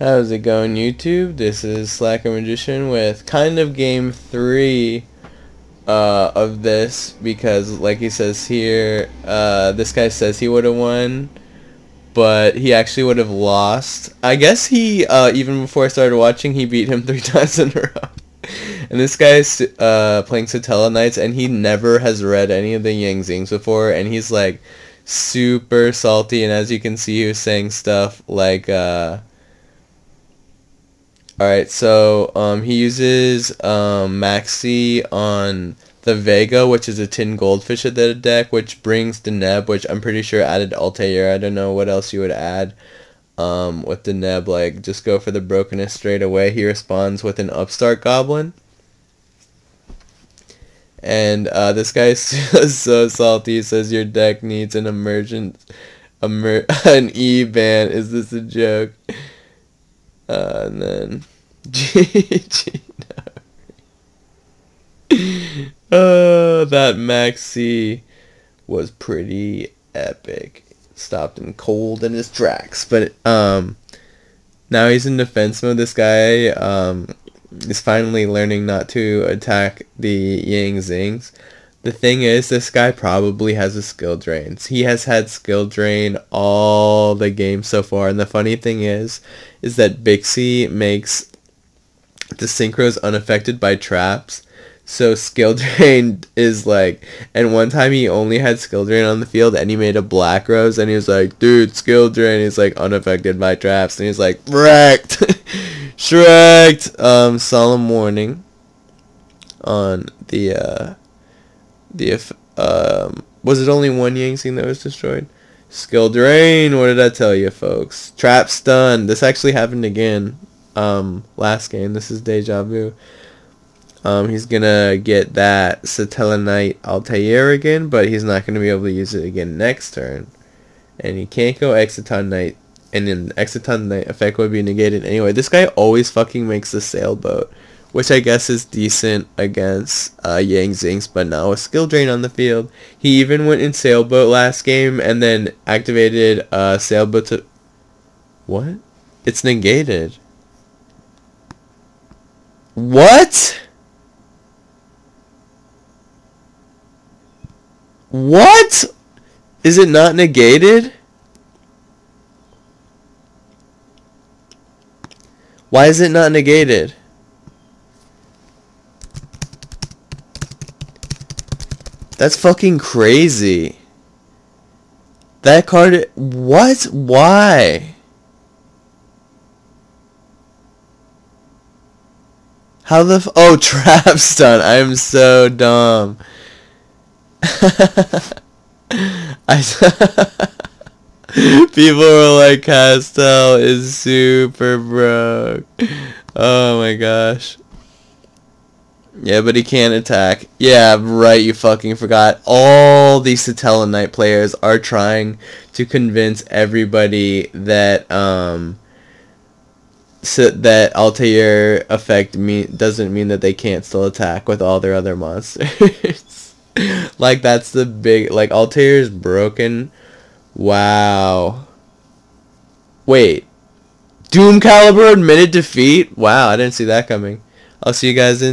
How's it going YouTube? This is Slacker Magician with kind of game 3 uh, of this because like he says here, uh, this guy says he would have won but he actually would have lost. I guess he, uh, even before I started watching, he beat him three times in a row. and this guy's uh, playing Satellarknights and he never has read any of the Yang Zings before and he's like super salty and as you can see he was saying stuff like uh, Alright, so um, he uses um, Maxi on the Vega, which is a tin goldfish at the deck, which brings Deneb, which I'm pretty sure added Altair. I don't know what else you would add um, with Deneb. Like, just go for the brokenness straight away. He responds with an Upstart Goblin. And uh, this guy is so salty. He says your deck needs an emergent, emer an E ban. Is this a joke? Uh, and then GG. uh, that Maxi was pretty epic. Stopped him cold in his tracks. But um, now he's in defense mode. This guy um, is finally learning not to attack the Yang Zings. The thing is, this guy probably has a skill drain. He has had skill drain all the games so far. And the funny thing is, is that Bixi makes the synchros unaffected by traps. So skill drain is like, and one time he only had skill drain on the field and he made a black rose and he was like, dude, skill drain is like unaffected by traps. And he's like, wrecked, shreked, um, solemn warning on the, uh, the um was it only one Yang Zing that was destroyed? Skill drain. What did I tell you, folks? Trap stun. This actually happened again. Um, last game. This is deja vu. Um, he's gonna get that Satellarknight Altair again, but he's not gonna be able to use it again next turn. And he can't go Exciton Knight, and then Exciton Knight effect would be negated anyway. This guy always fucking makes the sailboat which I guess is decent against uh, Yang Zings, but now a skill drain on the field. He even went in Sailboat last game and then activated uh, Sailboat to... What? It's negated. What? What? Is it not negated? Why is it not negated? That's fucking crazy. That card... What? Why? How the... F oh, trap stun. I am so dumb. I... People were like, Castel is super broke. Oh my gosh. Yeah, but he can't attack. Yeah, right, you fucking forgot. All these Satellarknight players are trying to convince everybody that, um, so that Altair effect mean doesn't mean that they can't still attack with all their other monsters. like, that's the big, like, Altair is broken. Wow. Wait. Doom Caliber admitted defeat? Wow, I didn't see that coming. I'll see you guys in